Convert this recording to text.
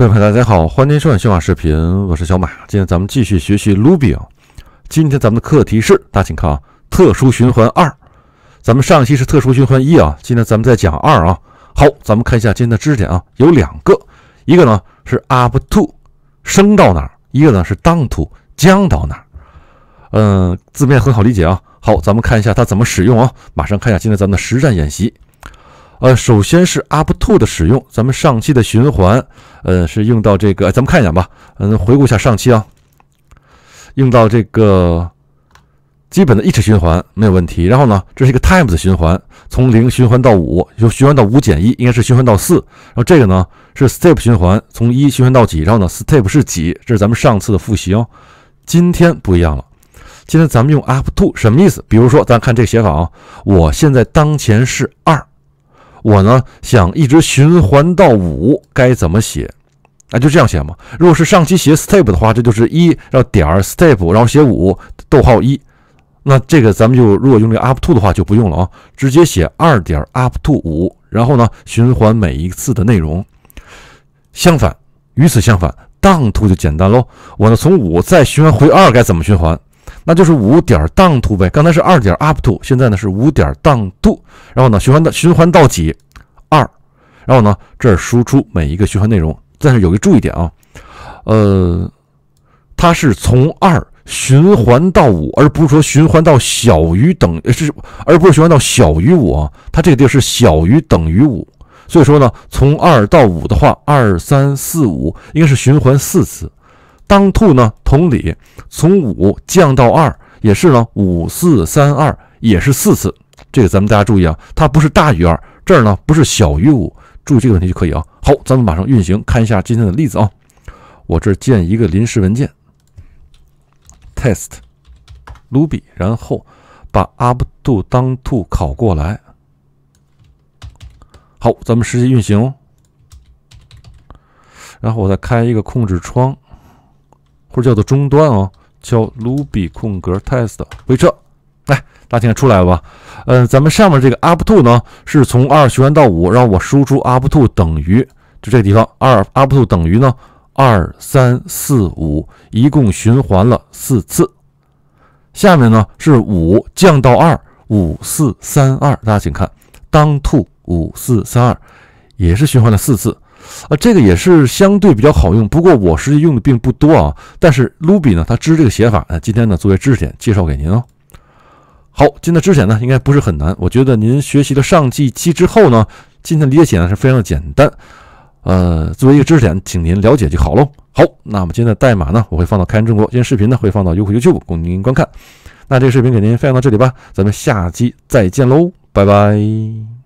各位朋友，大家好，欢迎收看新马视频，我是小马。今天咱们继续学习 Ruby。今天咱们的课题是，大家请看啊，特殊循环二。咱们上期是特殊循环一啊，今天咱们再讲二啊。好，咱们看一下今天的知识点啊，有两个，一个呢是 up to 升到哪儿，一个呢是 down to 降到哪儿。嗯，字面很好理解啊。好，咱们看一下它怎么使用啊。马上看一下今天咱们的实战演习。呃，首先是 up to 的使用，咱们上期的循环，呃，是用到这个，咱们看一眼吧，嗯，回顾一下上期啊，用到这个基本的 each 循环没有问题。然后呢，这是一个 times 循环，从零循环到五，就循环到五减一，应该是循环到四。然后这个呢是 step 循环，从一循环到几，然后呢 step 是几？这是咱们上次的复习哦。今天不一样了，今天咱们用 up to 什么意思？比如说，咱看这个写法啊，我现在当前是二。我呢想一直循环到五，该怎么写？啊，就这样写嘛。如果是上期写 step 的话，这就是一，然后点儿 step，然后写五，逗号一。那这个咱们就如果用这个 up to 的话就不用了啊，直接写二点 up to 五，然后呢循环每一次的内容。相反，与此相反，down to 就简单喽。我呢从五再循环回二，该怎么循环？那就是五点 down to 呗，刚才是二点 up to，现在呢是五点 down to，然后呢循环到循环到几？二，然后呢这儿输出每一个循环内容，但是有个注意点啊，呃，它是从二循环到五，而不是说循环到小于等是，而不是循环到小于五啊，它这个地儿是小于等于五，所以说呢从二到五的话，二三四五应该是循环四次。当 to 呢，同理，从五降到二也是呢，五四三二也是四次。这个咱们大家注意啊，它不是大于二，这儿呢不是小于五，注意这个问题就可以啊。好，咱们马上运行，看一下今天的例子啊。我这建一个临时文件，test Ruby，然后把 up to 当 to 考过来。好，咱们实际运行，然后我再开一个控制窗。或者叫做终端啊，叫 Ruby 空格 test 回车，来，大家听出来了吧？嗯，咱们上面这个 up to 呢，是从二循环到五，让我输出 up to 等于，就这个地方，二 up to 等于呢，二三四五，一共循环了四次。下面呢是五降到二，五四三二，大家请看，当 to 五四三二，也是循环了四次。啊，这个也是相对比较好用，不过我实际用的并不多啊。但是 Ruby 呢，它支这个写法，呃，今天呢作为知识点介绍给您哦。好，今天的知识点呢应该不是很难，我觉得您学习了上季期之后呢，今天理解起来是非常的简单。呃，作为一个知识点，请您了解就好喽。好，那么今天的代码呢，我会放到开源中国，今天视频呢会放到优酷 YouTube 供您观看。那这个视频给您分享到这里吧，咱们下期再见喽，拜拜。